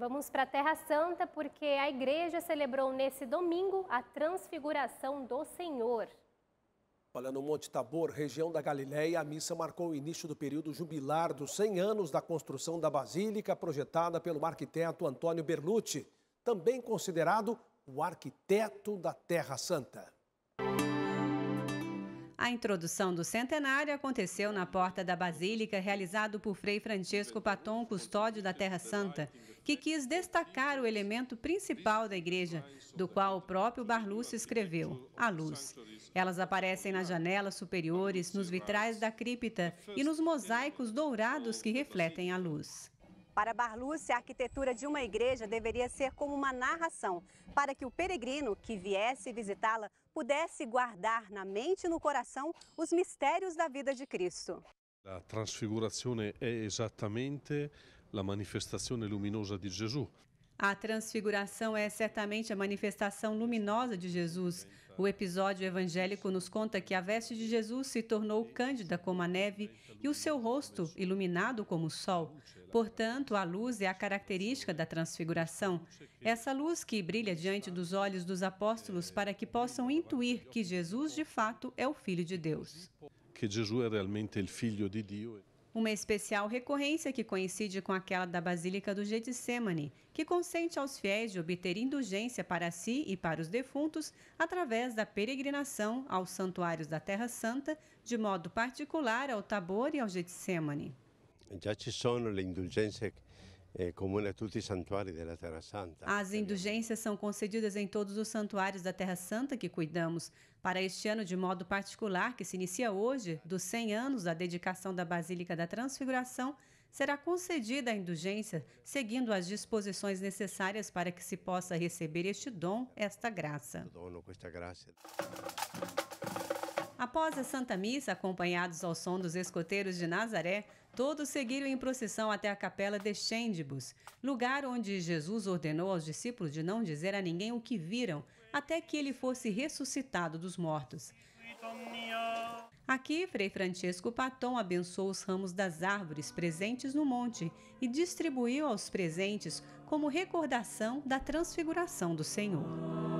Vamos para a Terra Santa porque a igreja celebrou nesse domingo a transfiguração do Senhor. Olha, no Monte Tabor, região da Galileia, a missa marcou o início do período jubilar dos 100 anos da construção da Basílica, projetada pelo arquiteto Antônio Berlucci, também considerado o arquiteto da Terra Santa. A introdução do centenário aconteceu na porta da Basílica, realizado por Frei Francisco Paton, custódio da Terra Santa, que quis destacar o elemento principal da igreja, do qual o próprio Barlucci escreveu, a luz. Elas aparecem nas janelas superiores, nos vitrais da cripta e nos mosaicos dourados que refletem a luz. Para Barlucci, a arquitetura de uma igreja deveria ser como uma narração, para que o peregrino que viesse visitá-la pudesse guardar na mente e no coração os mistérios da vida de Cristo. A transfiguração é exatamente a manifestação luminosa de Jesus. A transfiguração é certamente a manifestação luminosa de Jesus. O episódio evangélico nos conta que a veste de Jesus se tornou cândida como a neve e o seu rosto iluminado como o sol. Portanto, a luz é a característica da transfiguração. Essa luz que brilha diante dos olhos dos apóstolos para que possam intuir que Jesus de fato é o Filho de Deus. Que Jesus é realmente o Filho de Deus. Uma especial recorrência que coincide com aquela da Basílica do Getsemane, que consente aos fiéis de obter indulgência para si e para os defuntos através da peregrinação aos santuários da Terra Santa, de modo particular ao Tabor e ao Getsemane. Já sono le Santa. As indulgências são concedidas em todos os santuários da Terra Santa que cuidamos. Para este ano, de modo particular, que se inicia hoje, dos 100 anos da dedicação da Basílica da Transfiguração, será concedida a indulgência, seguindo as disposições necessárias para que se possa receber este dom, esta graça. Dono questa grazia. Após a Santa Missa, acompanhados ao som dos escoteiros de Nazaré, todos seguiram em procissão até a capela de Xêndibus, lugar onde Jesus ordenou aos discípulos de não dizer a ninguém o que viram, até que ele fosse ressuscitado dos mortos. Aqui, Frei Francisco Paton abençoou os ramos das árvores presentes no monte e distribuiu aos presentes como recordação da transfiguração do Senhor.